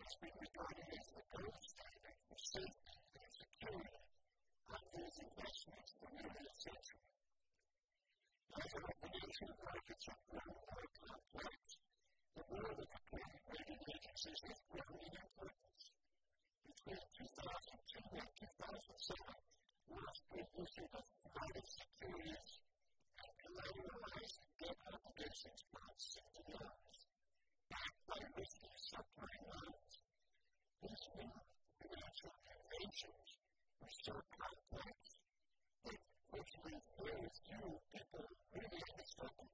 has been regarded as the gold standard for safety and security of these investments for nearly a century. As our financial markets have grown more complex, the role of credit rating agencies has grown in importance. Between 2002 and 2007, Wall issued a flood of securities and collateralized debt obligations called CDOs, backed by risking suffering lives. These new financial innovations are so complex that virtually very few people really understand them.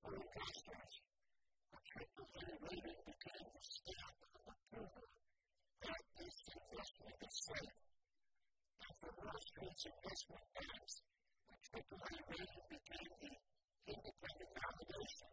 For investors, a AAA rating became the stamp of approval that this investment is safe. And for Wall Street's investment banks, a AAA rating became the independent validation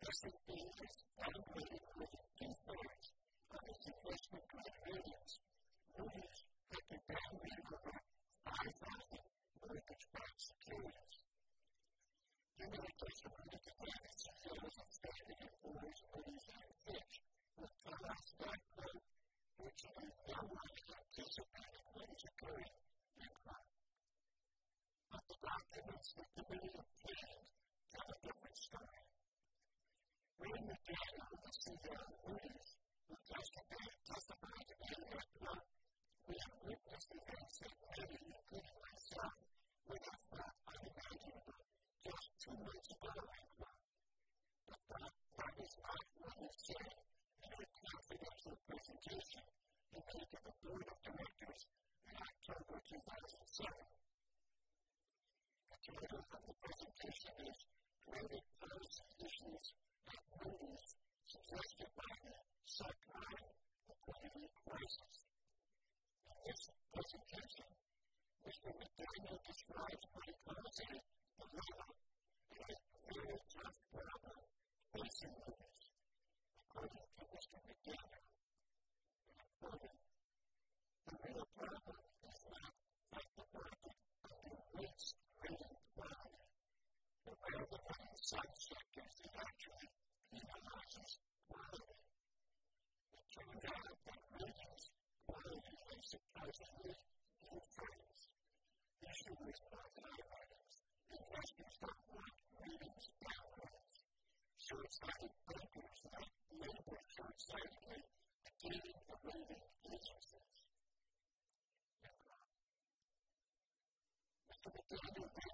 This engages downloaded with two-thirds of its investment grade ratings. Moody's had to downgrade over 5,000 mortgage backed securities. Communication under the guidance of those of Standard & Poor's, Moody's, and Fitch, with Thomas.com virtually no one anticipated what is occurring documents the committee obtained tell a different story. When the dead of the Savior lives, we testify, that love. We have witnessed events that many, including myself, would have thought unimaginable just two months ago and more. But God, that is not what He said in our confidential presentation he made to the Board of Directors in October 2007. The title of the presentation is Creative Policy Issues values suggested by the psychotic equality crisis. In this presentation, Mr. McDaniel describes what he calls a dilemma and a very tough problem facing leaders, according to Mr. McDaniel. And I'm quoting, the real problem is not that the market underrates rating where the in side sectors that actually penalizes quality. It turns out that regions quality they supposedly do things. The issue is not. Investors don't want ratings algorithms. Short-sighted thinkers like labor short-sightedly attaining the rating agencies. Now, to the other way,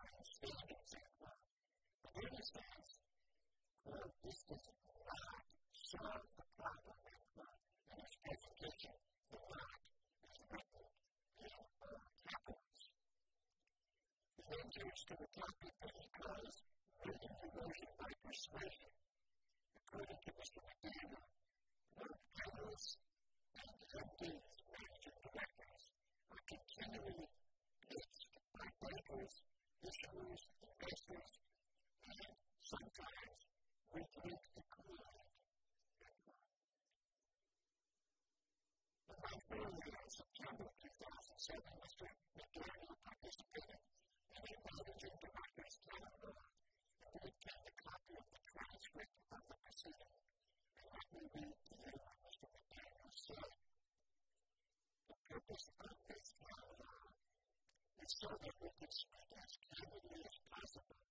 this is not solve the problem of crime. And it's education for not as written in uh, capitals. The answer is to adopt it because reading devotion by persuasion, according to Mr. McDaniel, both panels and MDs, managing directors, are continually blitzed by bankers, issuers, investors, and sometimes which is the coolest ever. The night earlier in September 2007, Mr. McDaniel participated in a managing director's calendar and would obtain a copy of the transcript of the proceeding. And let me read to you what Mr. McDaniel said. The purpose of this calendar is so that we can speak as candidly as possible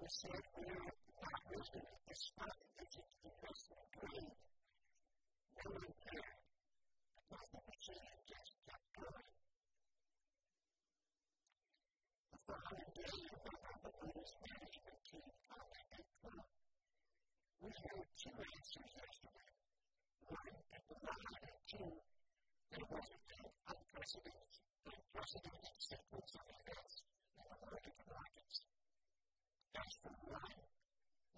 we said we're not using it to stop because it's because. No one cared. I the machine just kept going. The following day, the Buddhist management team contacted Club. We had two answers yesterday. One, that the lie, and two, there wasn't an unprecedented, unprecedented sequence of events in the market markets. That's the one.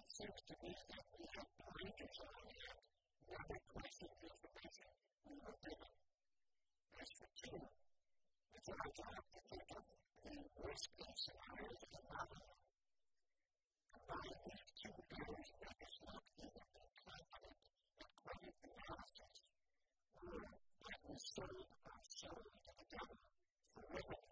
It seems to me that we have blinders on and never question the information we were given. That's the two. It's our job to think of the worst case scenarios of the model. Combine these two errors that is not even in confident and credit analysis, or that we sold our soul to the devil for living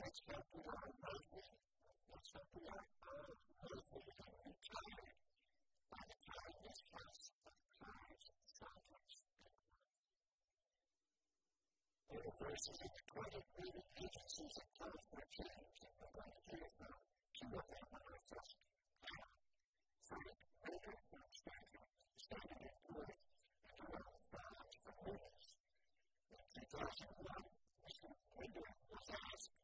Let's help you are healthy. Let's help you are healthy and retired. By the time this has occurred, sometimes. There are verses in the credit rating agencies that call for change, and we're going to hear from two of them in our first panel. Frank Baker from Stanford, Standard and and Earl Fox from Williams. In 2001, Mr. Window was asked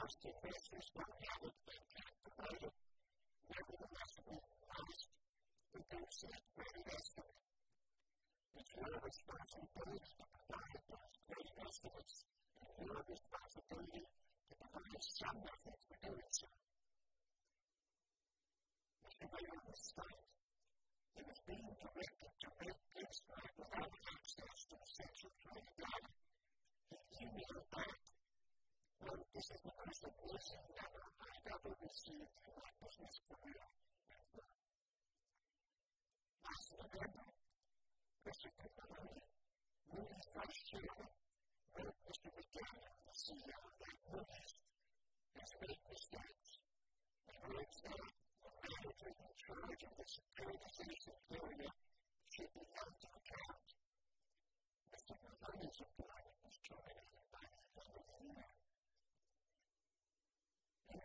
us to Christmas will have it been captivated. Nevertheless, we must produce that great estimate. It's your responsibility to provide those great estimates and your responsibility to provide some method for doing so. Mr. Bayer was stunned. He was being directed to make things right without access to essential training data. He emailed back Well, this is the first abortion that I've ever received in my business career. Last November, Christopher Maloney, Moody's vice chairman, wrote Mr. McDaniel, the CEO of Moody's, has made mistakes. And wrote that the manager in charge of the securitization area should be held to account. Mr. Maloney's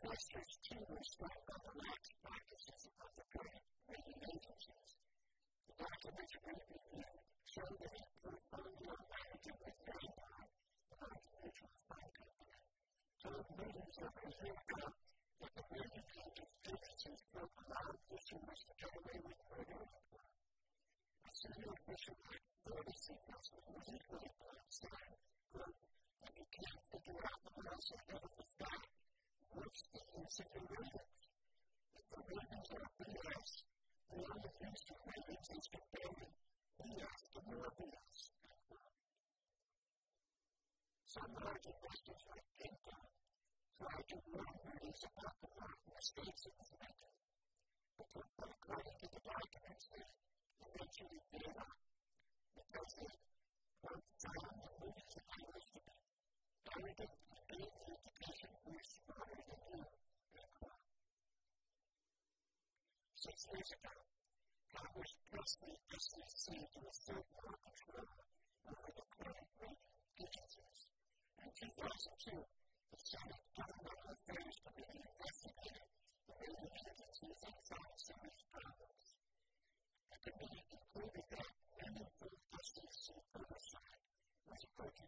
Investors, too, the lax practices of the credit rating agencies. The documents we reviewed show that a portfolio manager with Vanguard about mutual fund company told Moody's over a year ago that the rating agencies will allow consumers to get away with murder in court. A senior official at Florida City Council was equally concerned, quote, that you can't figure out the of the. resting in situations. If the ravens are BS, the one that used to is comparing BS to more BS. Some large investors like Pinto try to warn readers about the mistakes it was making. But according to the documents, they eventually gave up because they, quote, found the movies that they used to be targeted health education is provided in Accra. Six years ago, Congress passed the SEC to assert more control over the credit rating agencies. In 2002, the Senate Governmental Affairs Committee investigated the rating agencies and found serious problems. The committee concluded that meaningful SEC oversight was approaching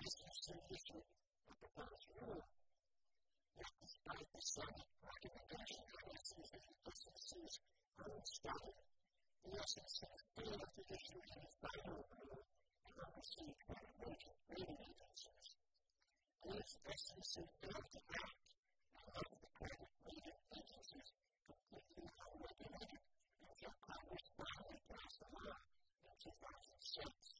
Christus servicio a prepararse nuevo. Las principales personas a que engañan a las exigencias sencillas a un Estado y las exigencias que destruyen el Estado que van a ser failed to act on the credit rating agencies completely unregulated until Congress finally passed a law in 2006.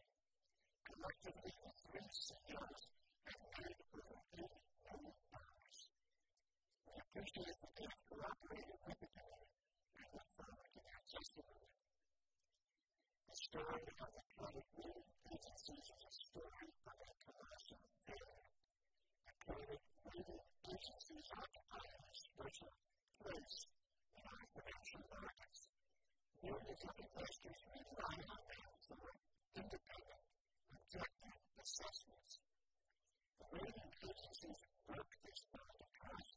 collectively convince seniors and aid preventive homeowners. We appreciate that they have cooperated with the community and look forward to their testimony. The story of the credit rating agencies is a story of a commercial failure. The credit rating agencies occupy a special place in our financial markets. Millions of investors rely on them for independent rejected the. The rating agencies broke this bond of trust,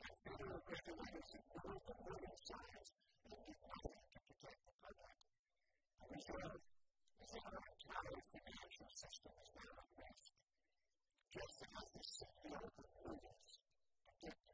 and federal regulators ignored the warning signs and did nothing to protect the public. The result is that our entire financial system is now at risk, just as the CEO of Moody's predicted.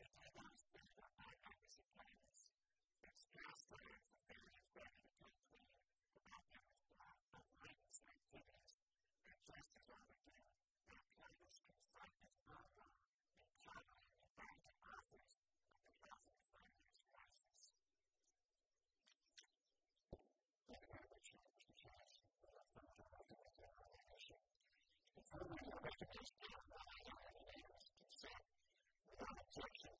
It's a diversity of my opposite planets. It's just science.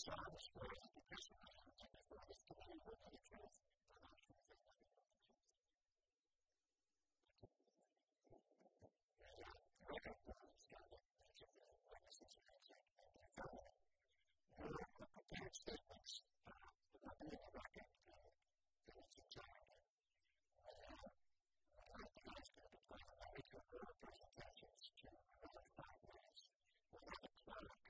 for the person for this community with the truth. Prepared statements you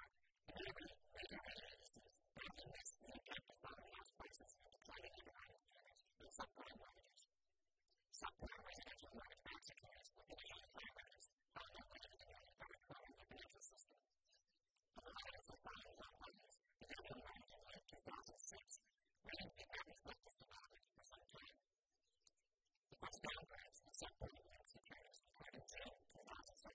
subprime mortgages. Subprime residential mortgage backed securities were the main lenders on their way to the mortgage part of the financial system. The providers of buying loan funds began to emerge in late 2006, where they did not reflect this development for some time. The first downgrades in subprime mortgage securities occurred in June 2007.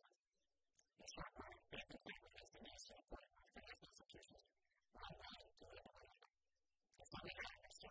In short order, 50 companies the nation reported financial institutions were unwilling to live the money. And so we had an extra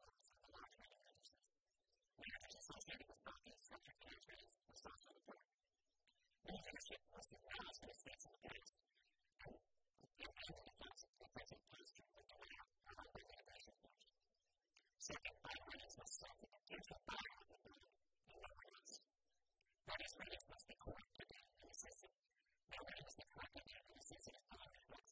associated with rockets, such as chemtrails, was also important. Was the in the past, and it had an offensive, offensive posture with the integration. Second, of the and no one else. System. Bioethics the core idea of the system of power reflex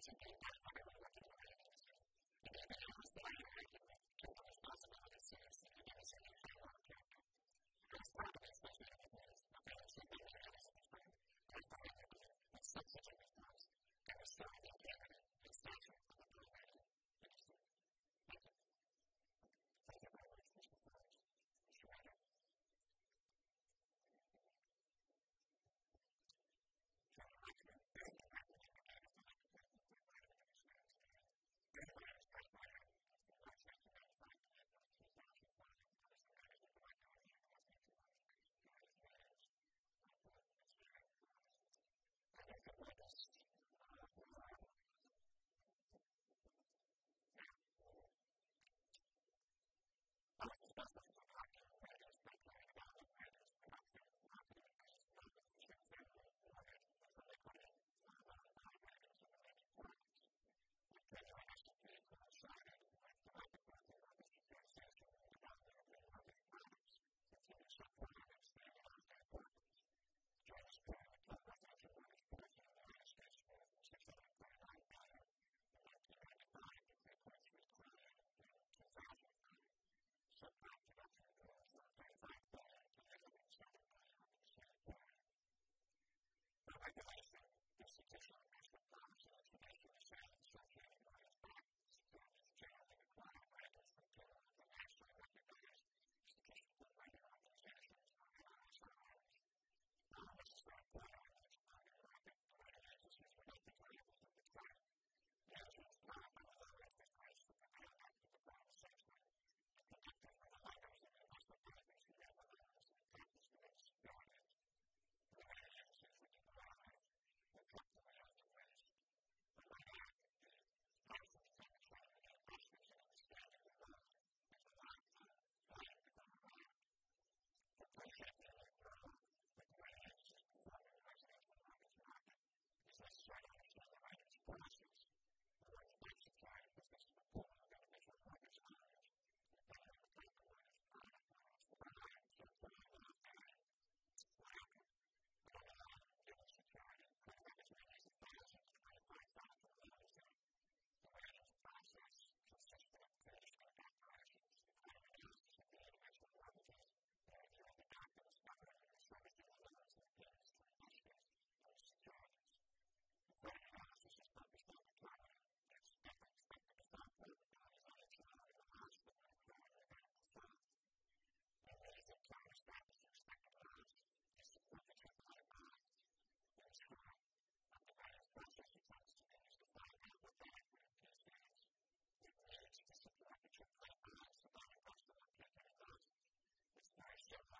情更大。Yeah.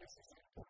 This is important.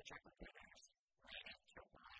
which I prepared as right up my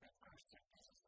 The first sentence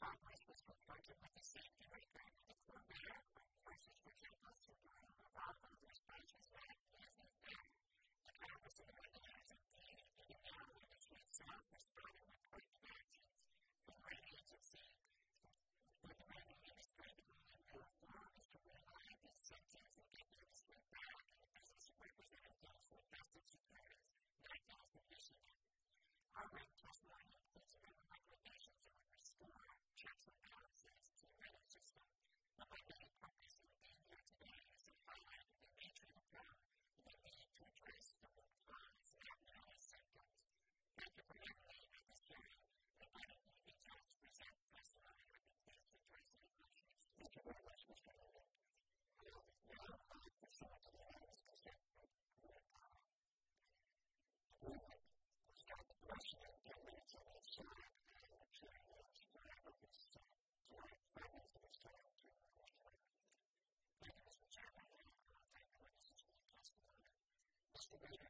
Congress was confronted with the safety record of the Corvair Instagram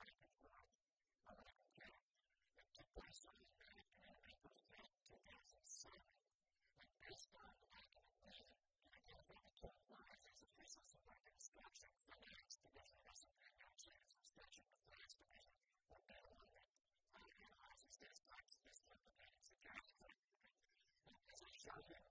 John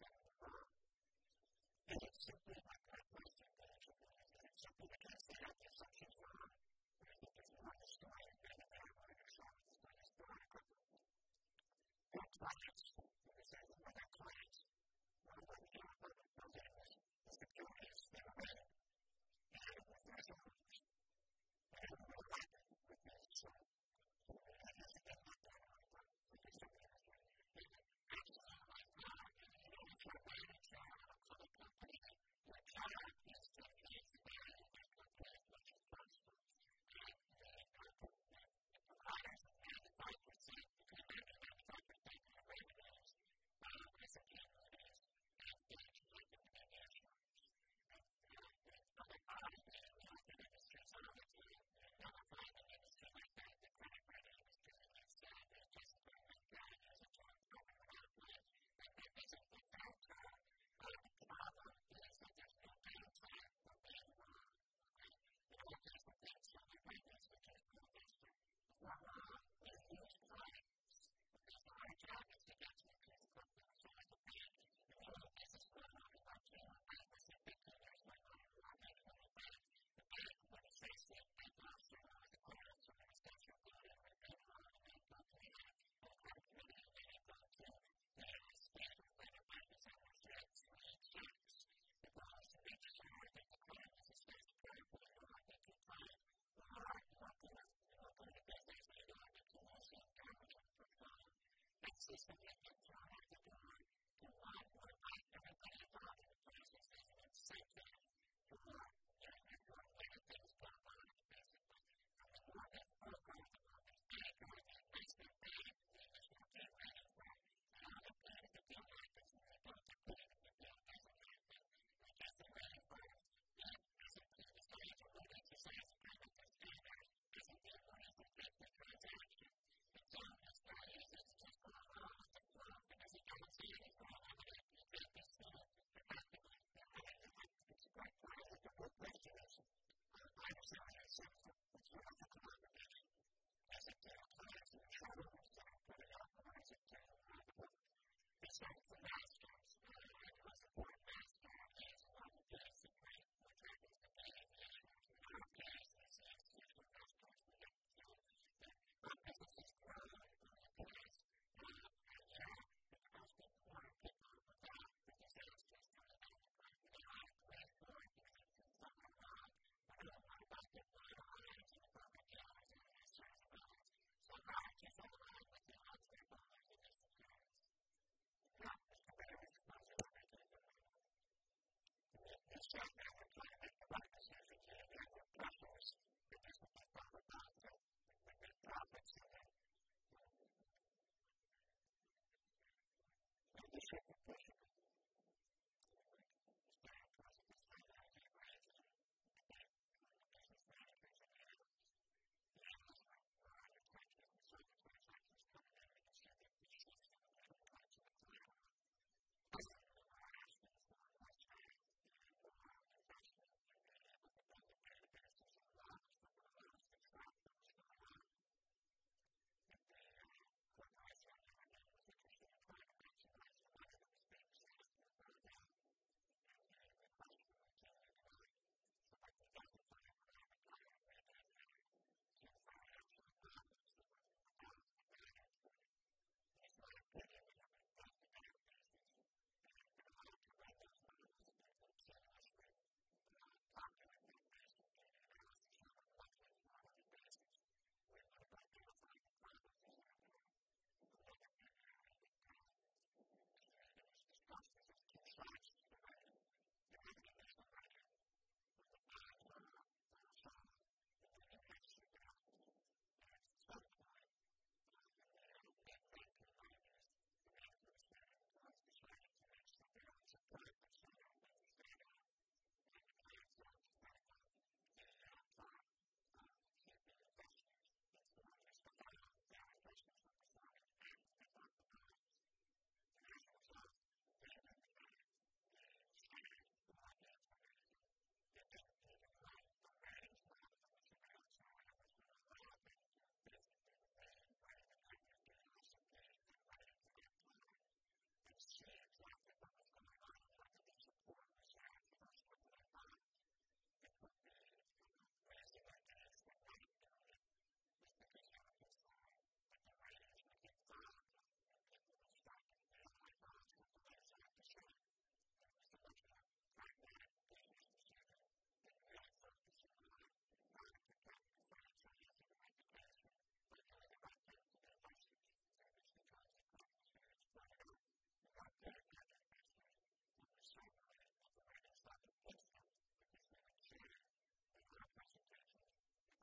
何? system that gets thrown at the door to want or like everybody involved in the process as an incentive for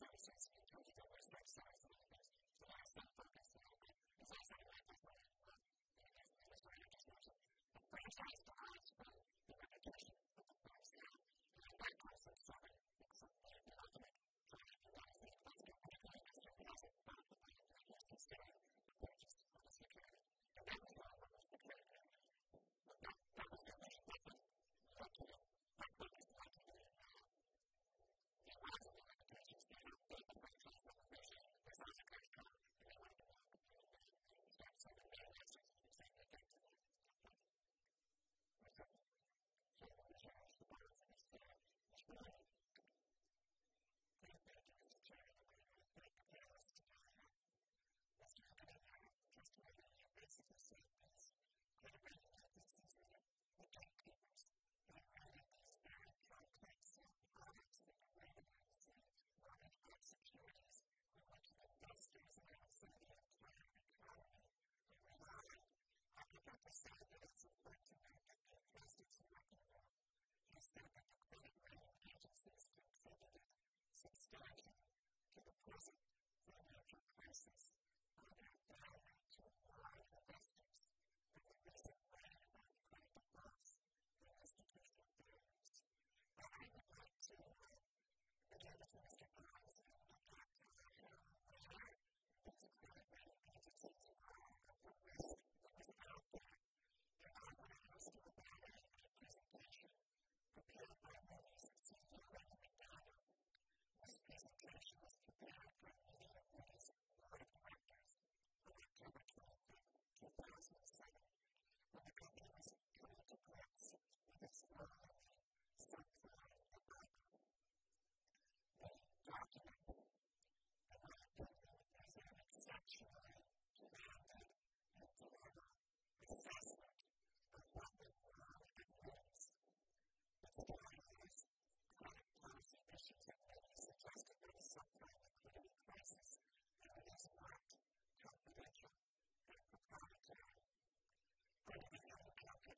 sources in terms of their research size and all this. So I set focus a little bit as I set my portfolio for this writer just mentioned. The franchise derives from the reputation of the firms now, and that comes from seven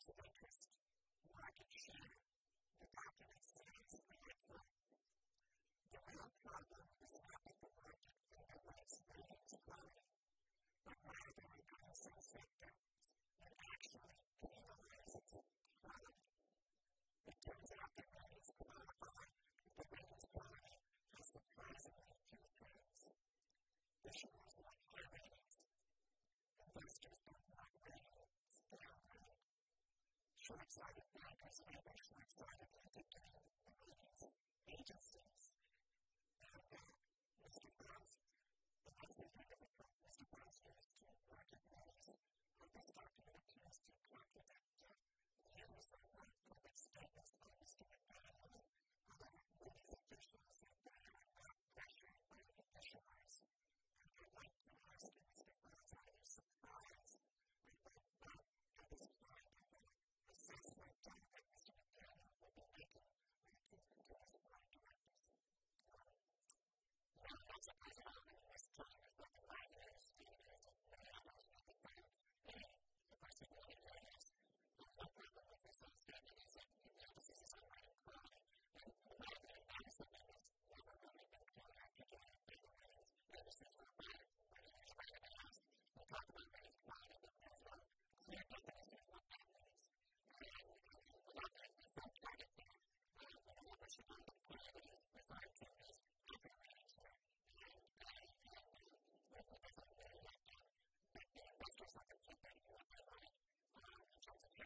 conflict of share the documents that I select. The real problem short-sighted bankers and other short-sighted and agencies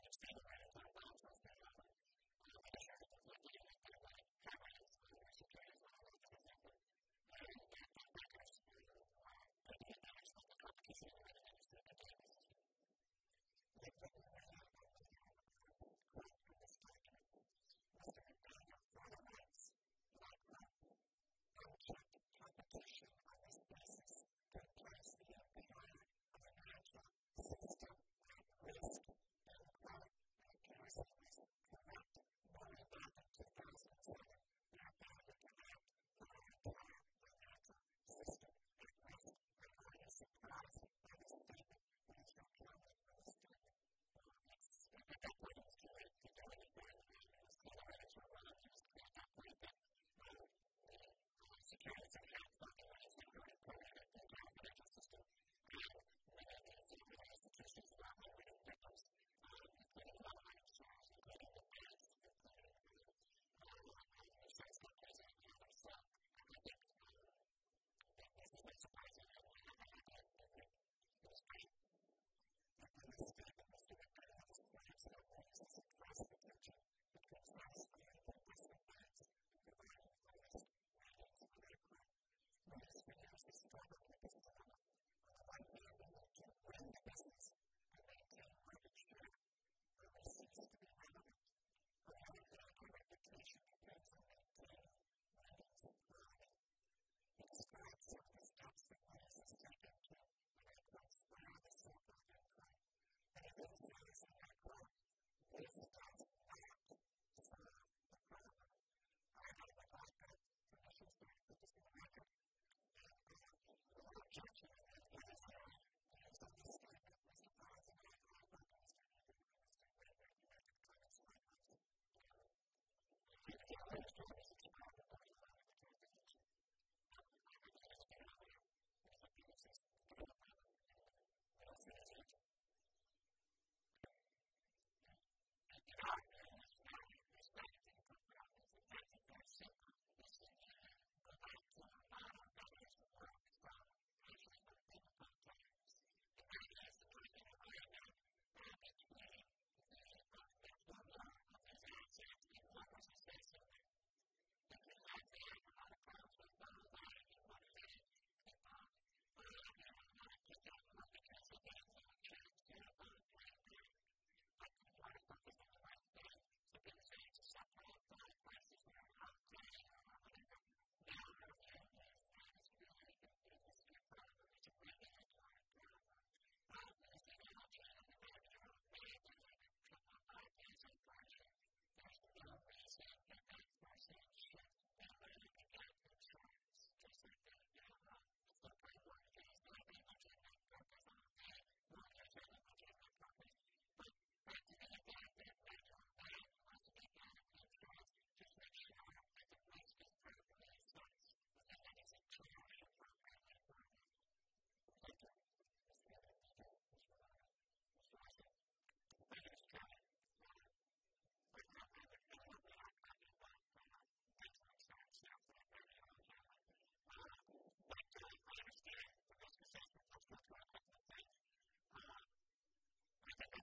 understand the matter.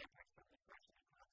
difference from the question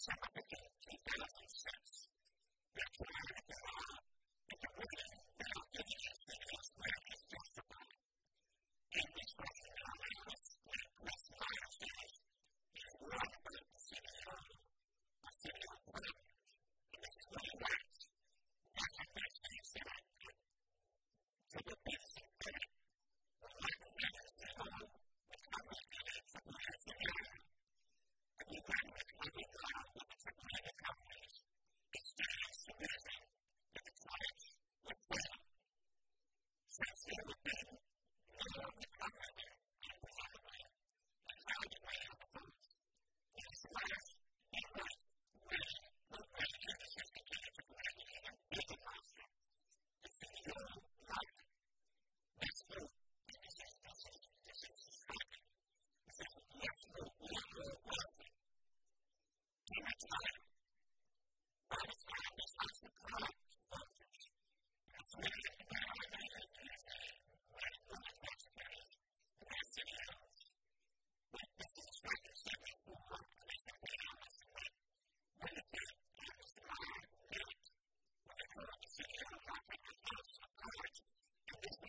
That's how I became 2006. That's when I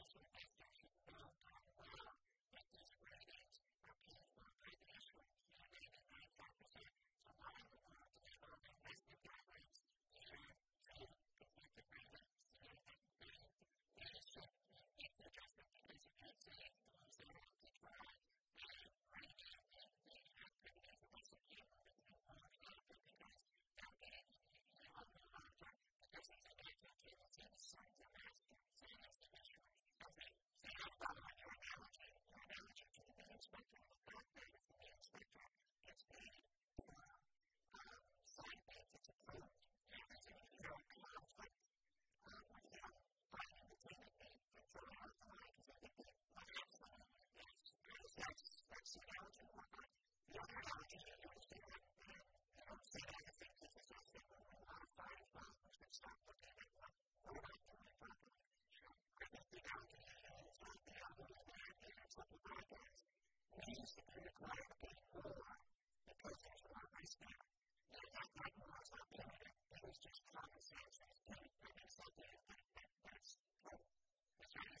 That's what I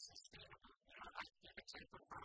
sustainable. You know, I, you could say for fun,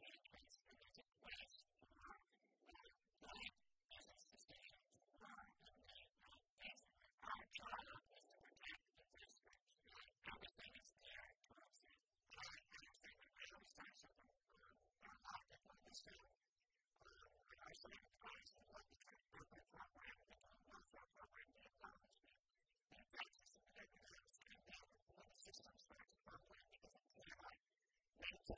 and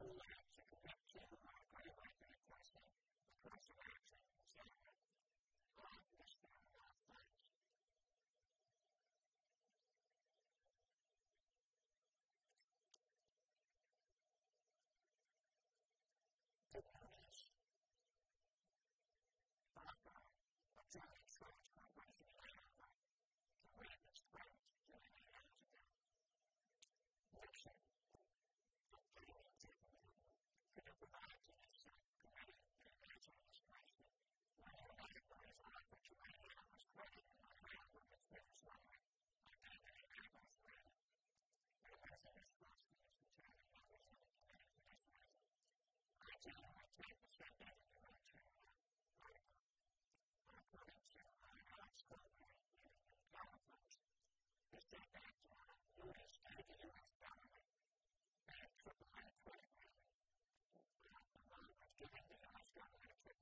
cool app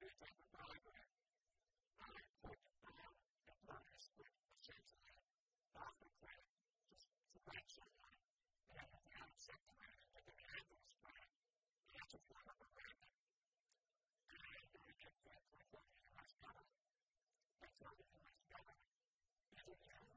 based on the diagram. I put the bonus with essentially off the cliff, just to write someone, and I have found something that I can to this plan, and a form of a random. And I know I can think like what the U.S. government, that's how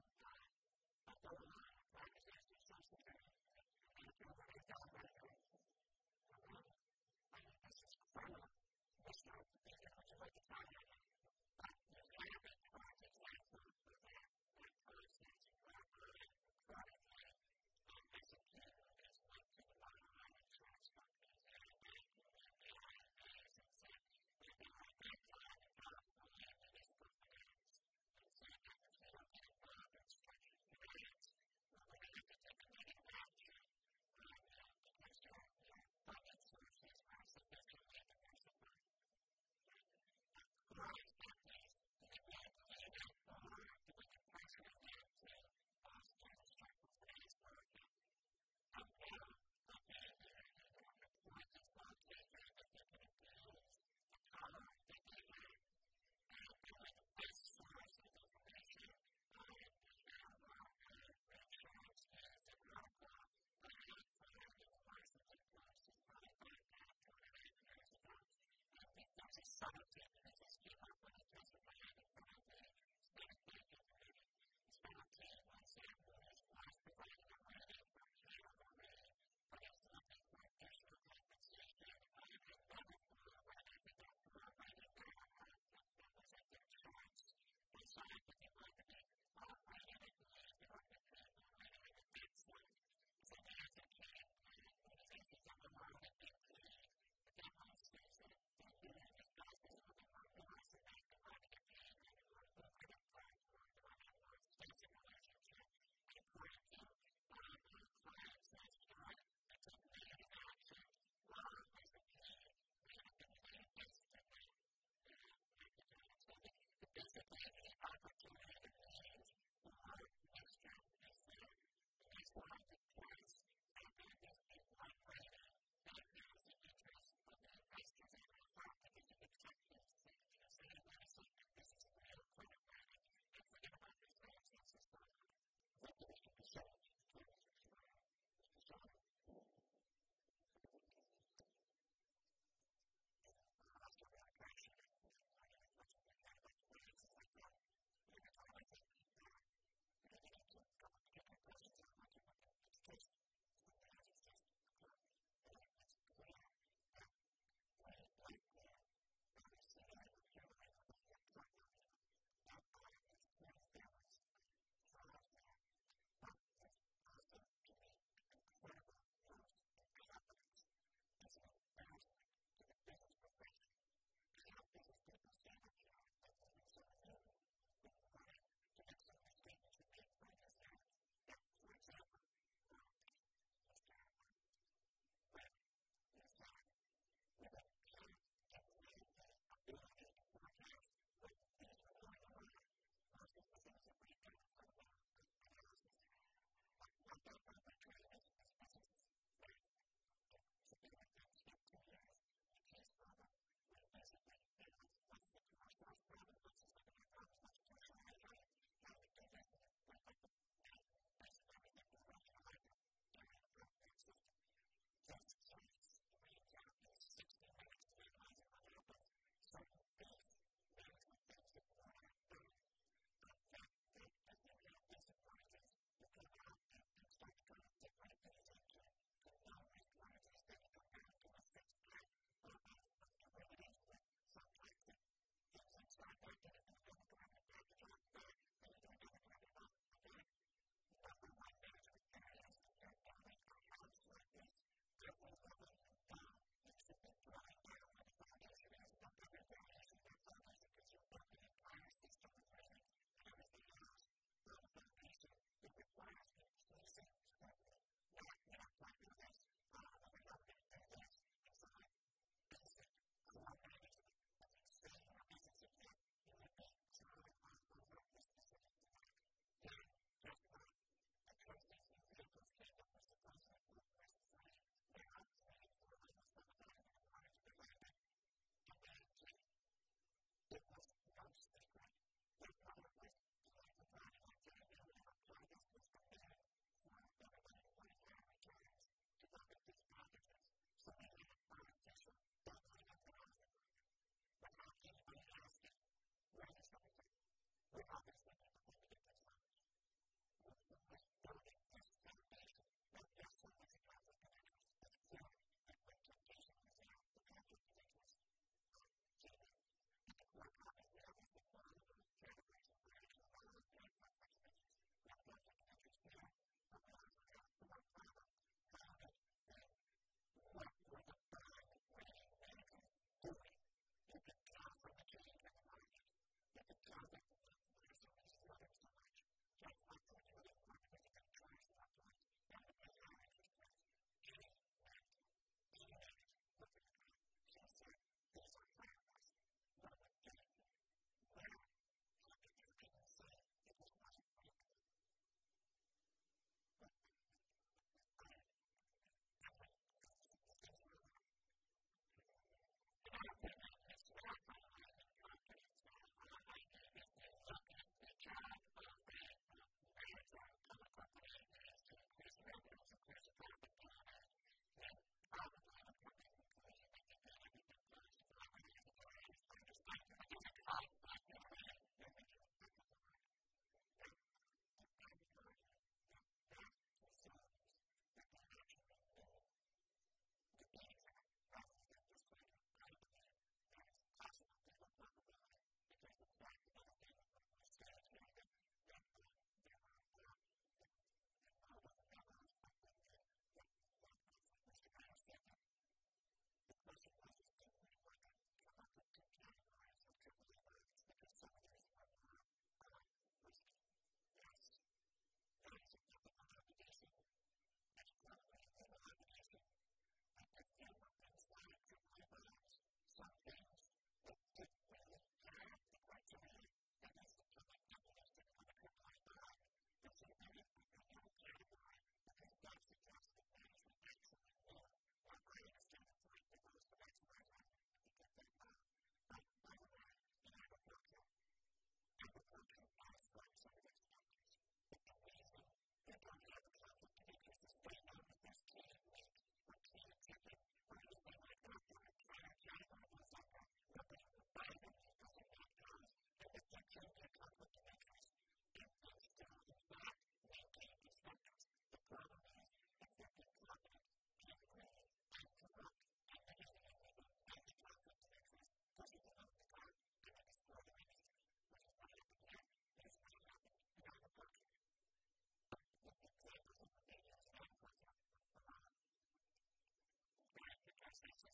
Some of them, as I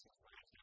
last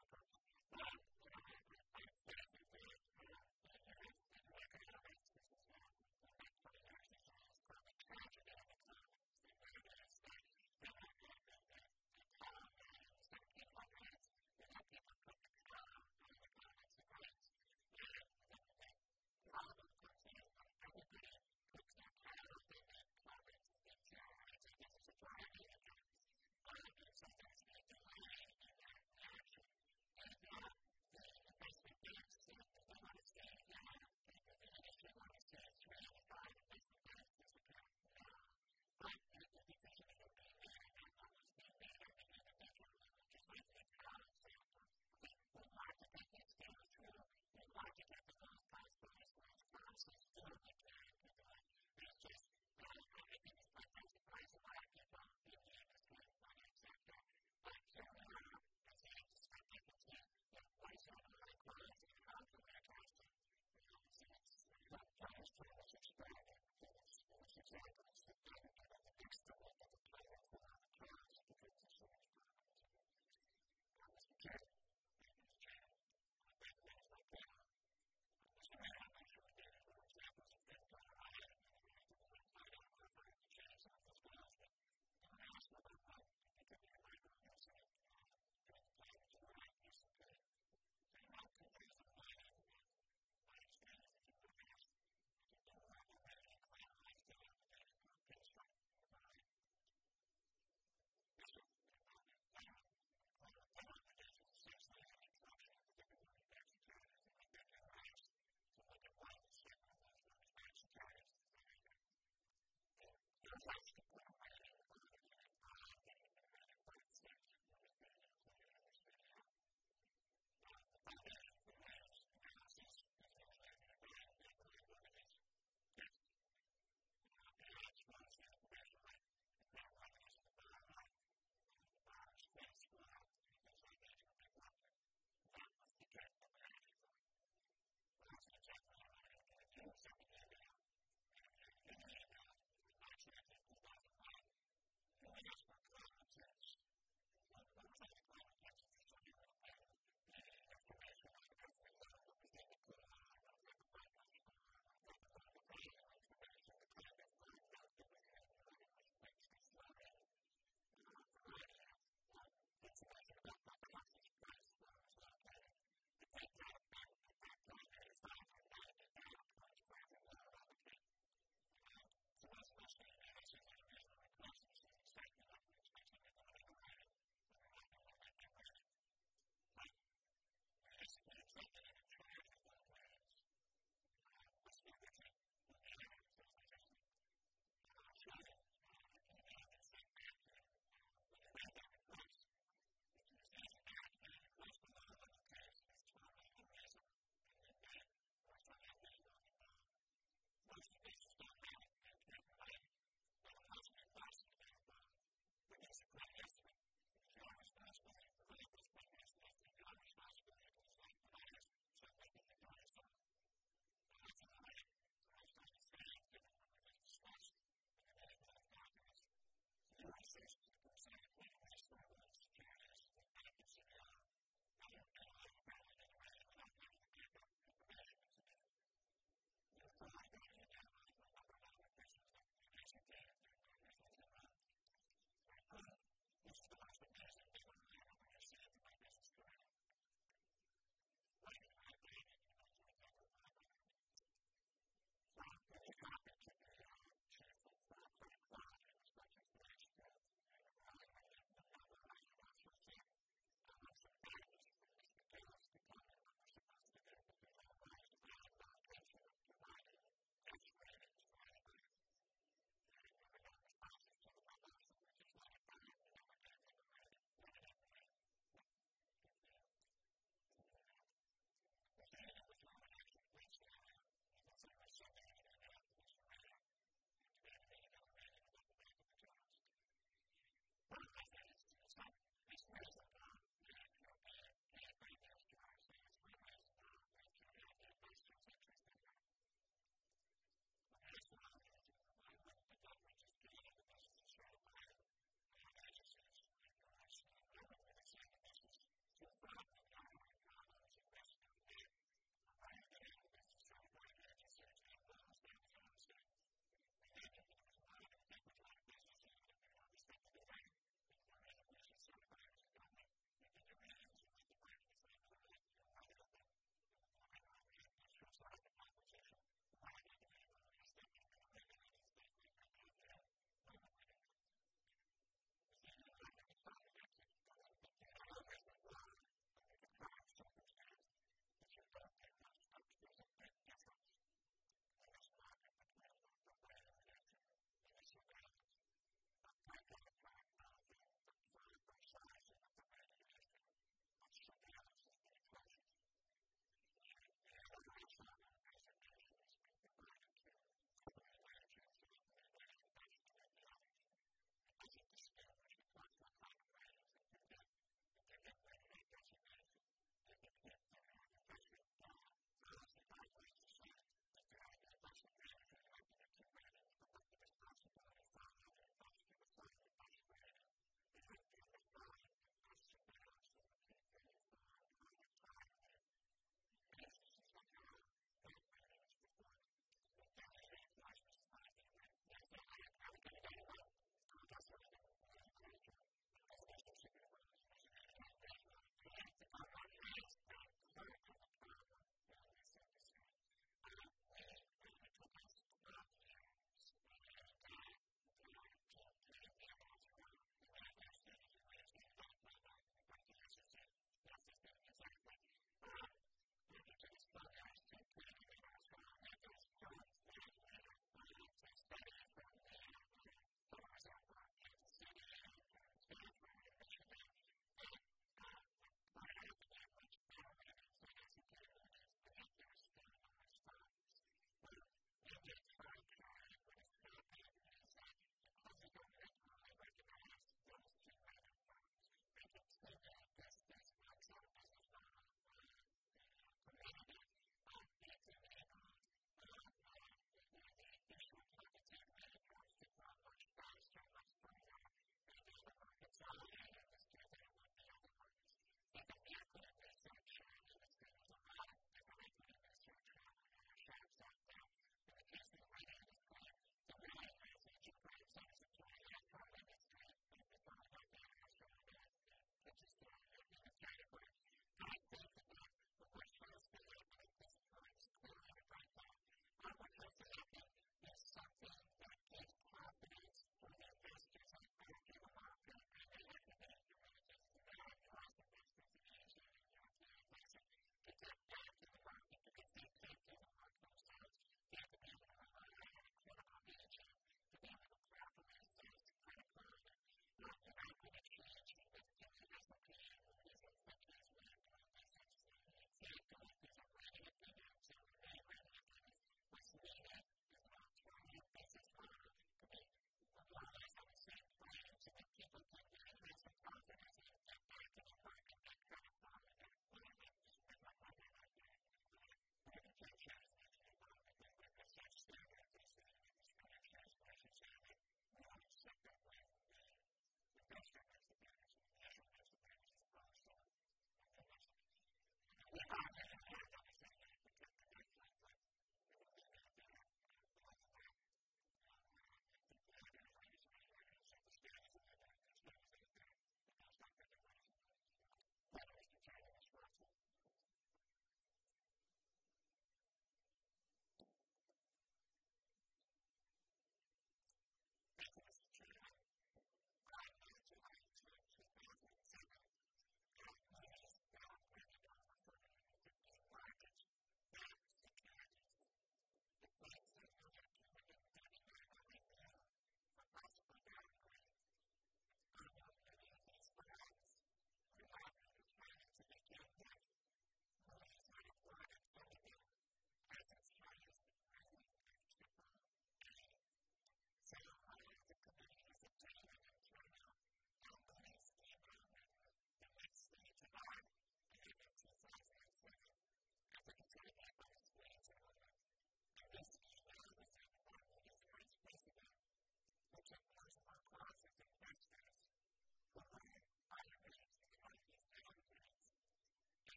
back.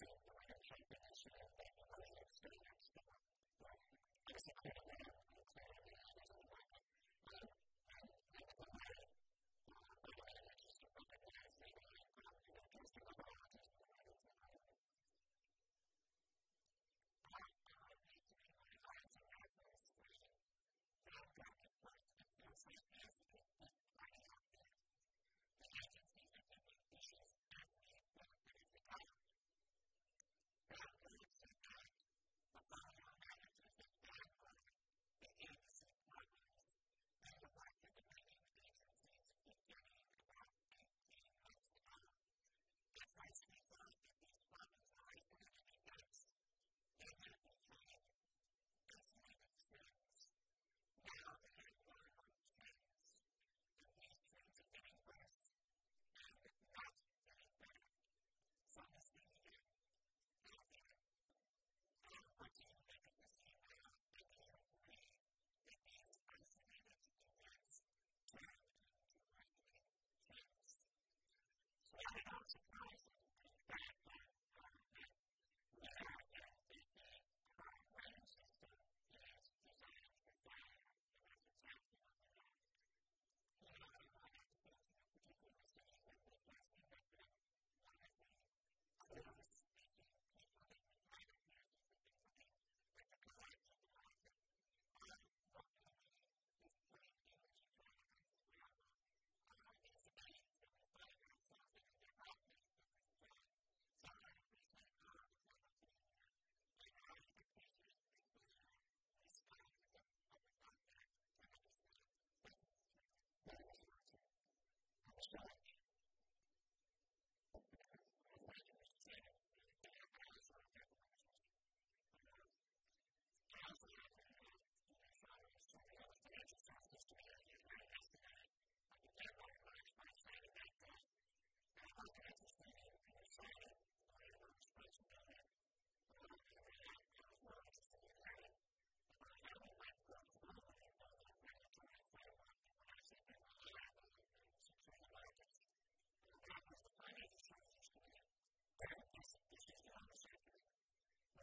feel the way that I've been, I should have that level of experience. But, um, I was incredibly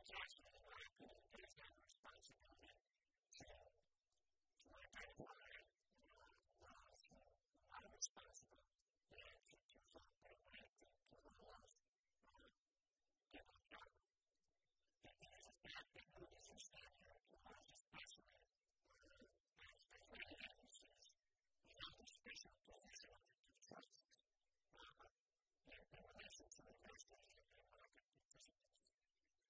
Thank you.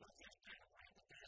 Let's just kind of run with that.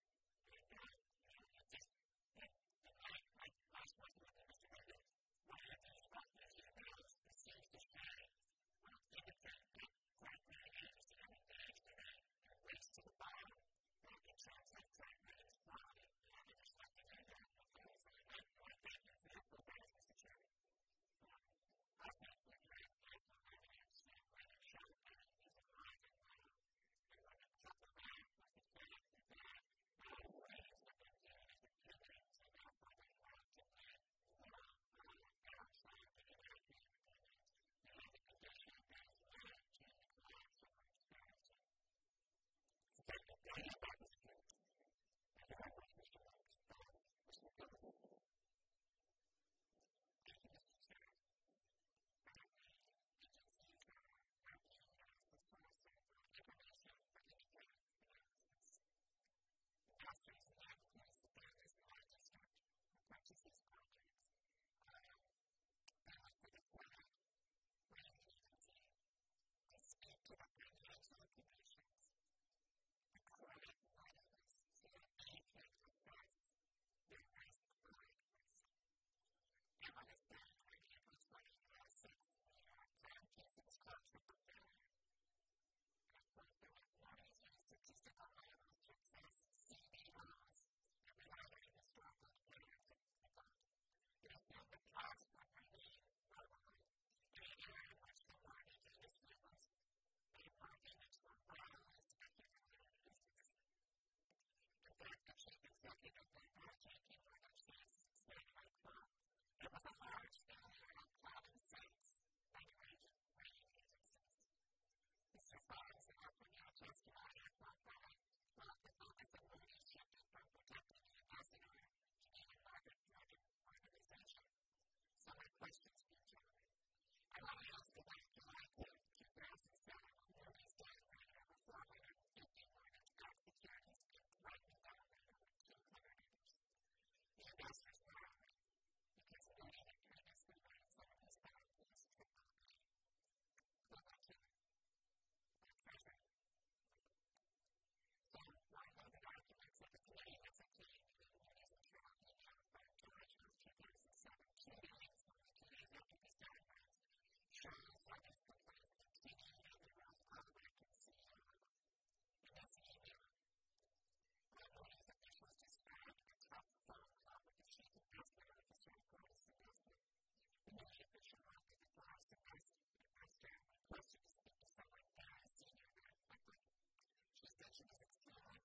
question.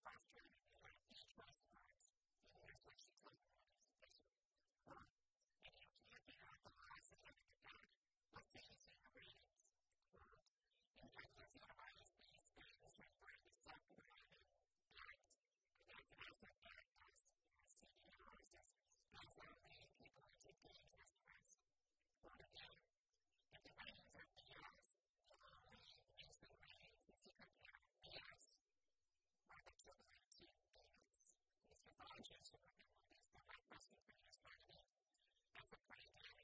pastor apologies to everyone. So my question for you is going to be, as a plaintiff,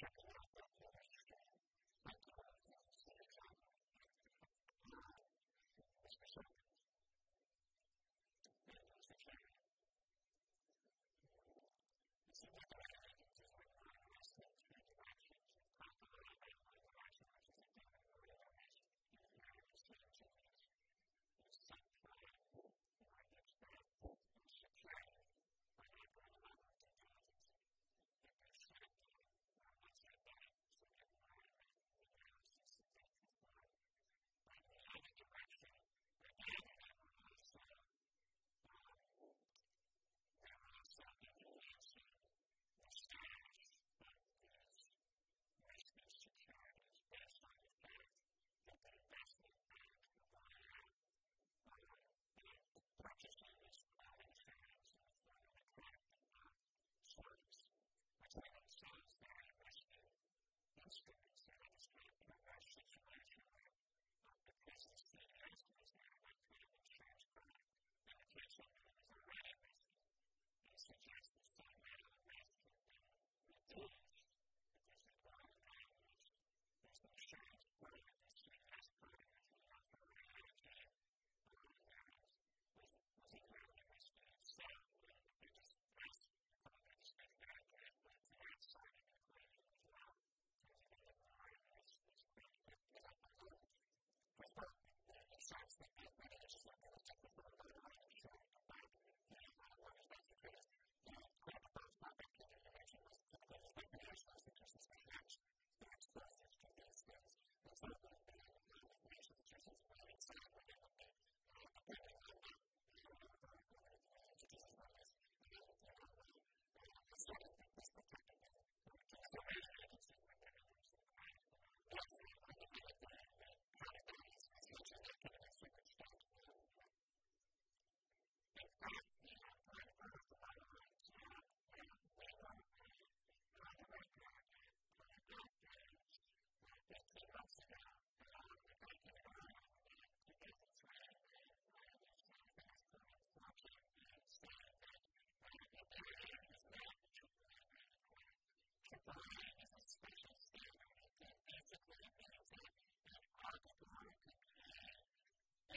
checking out.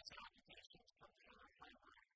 is out of.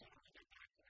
ハハハハ!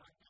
fact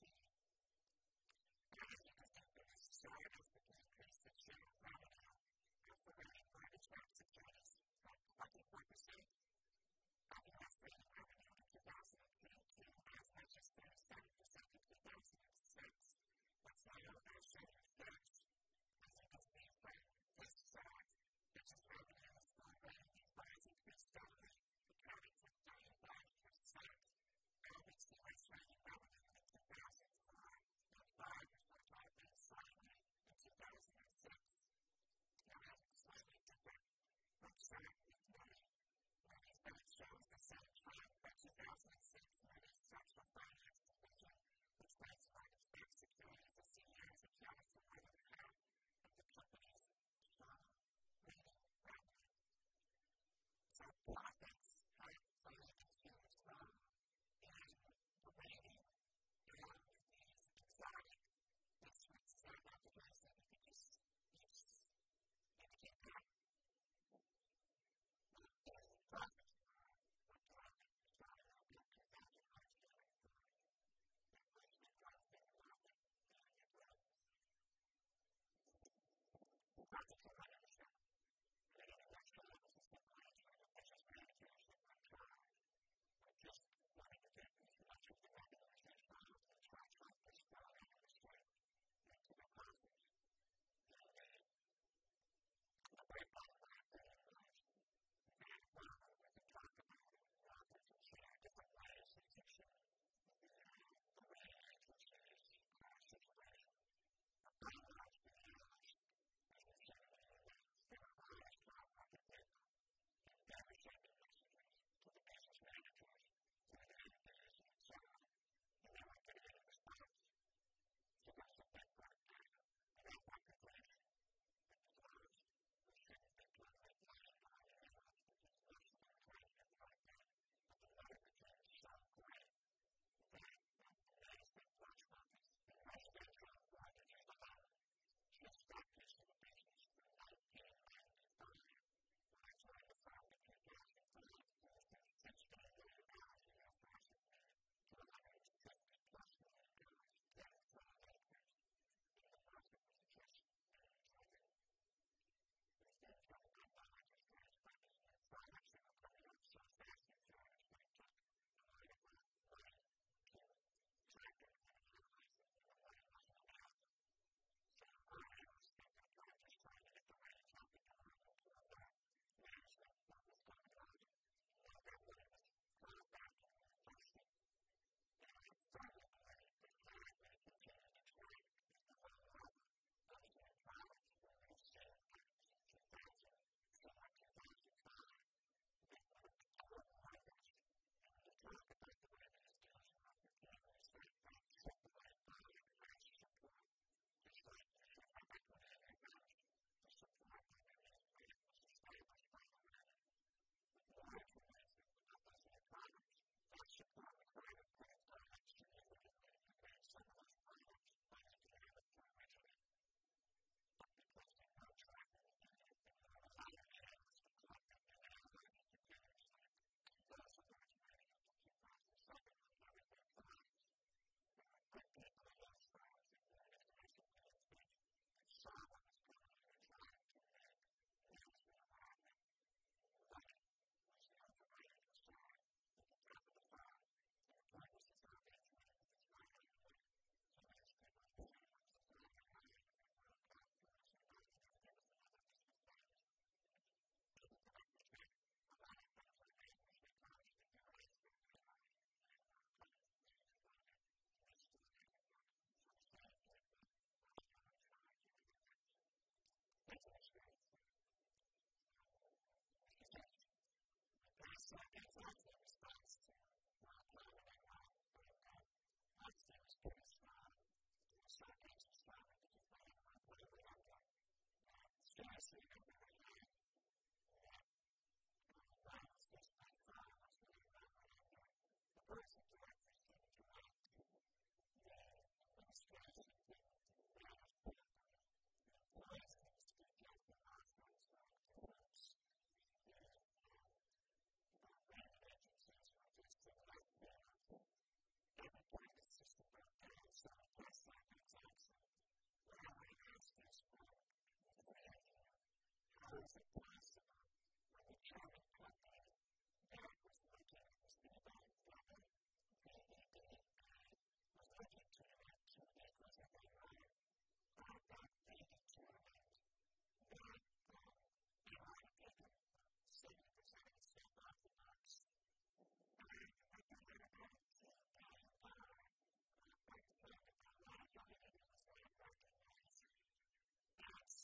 practical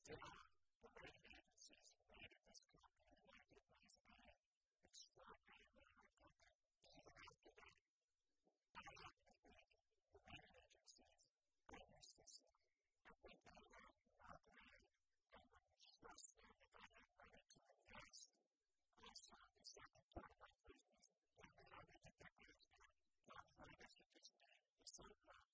Yeah. Son of God.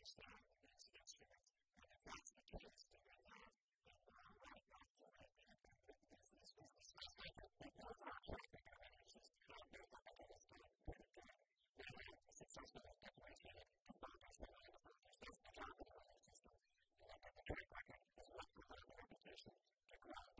understand the incidents units, and if that's the case, the ground.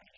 actually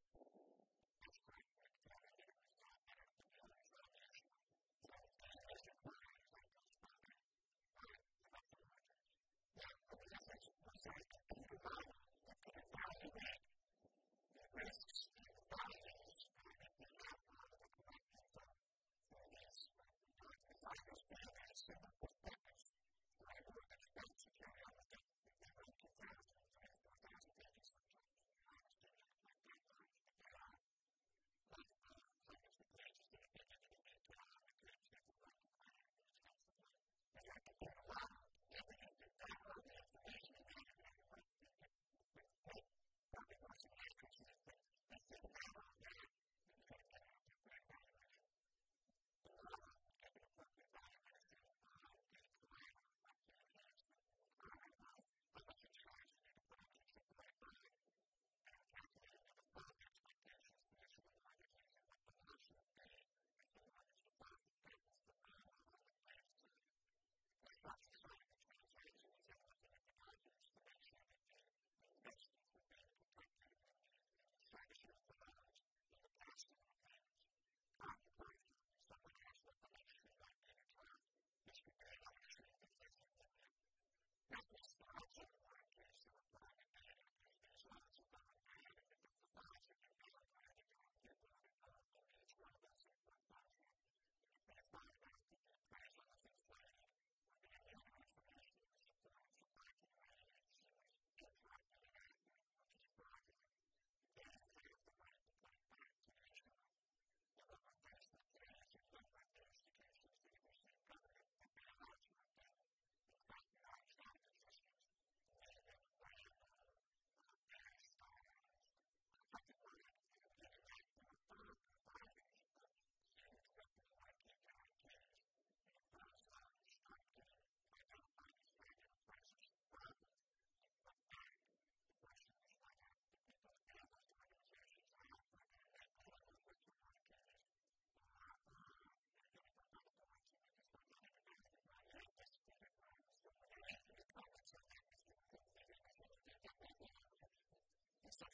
Thank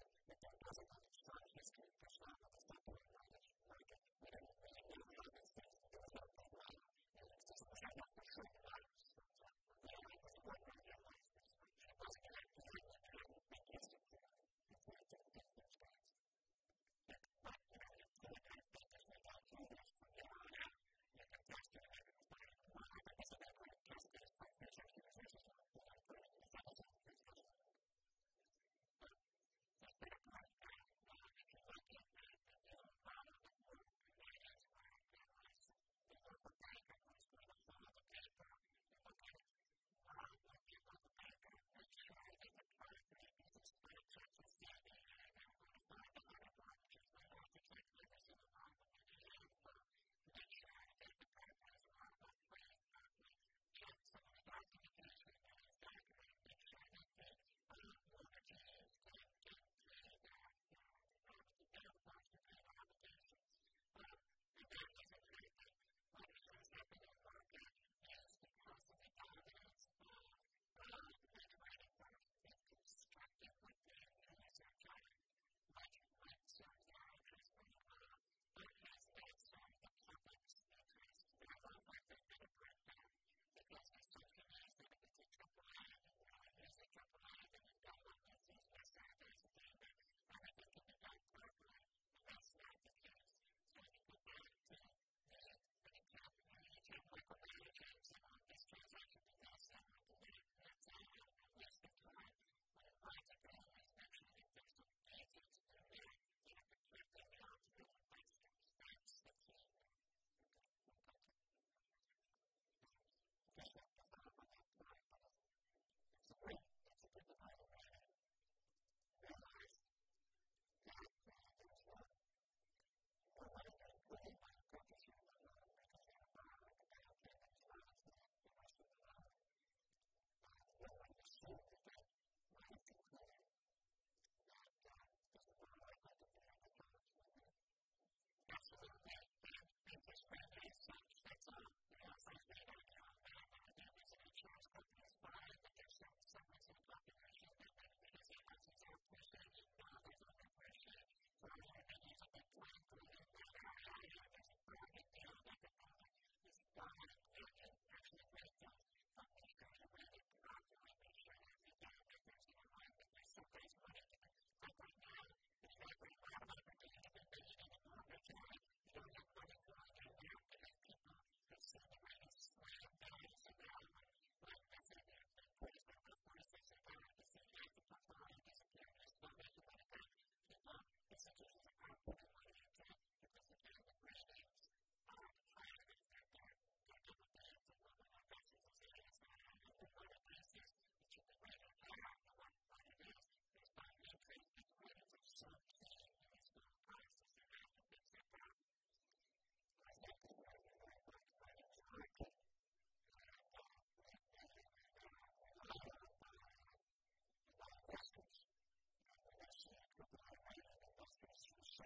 you.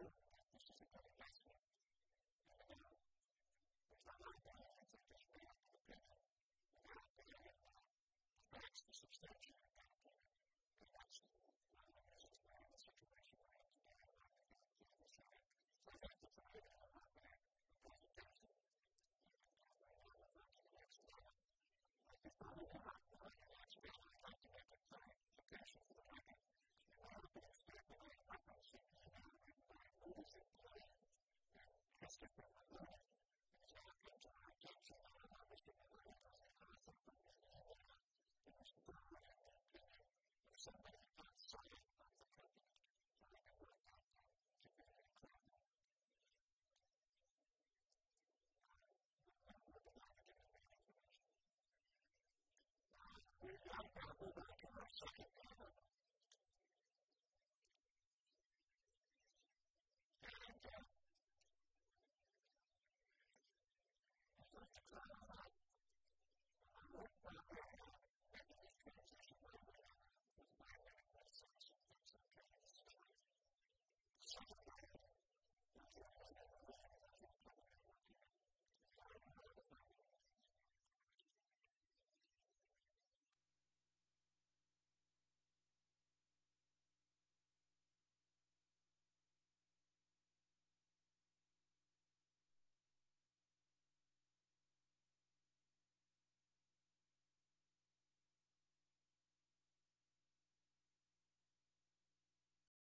Thank you. We have to go back to our second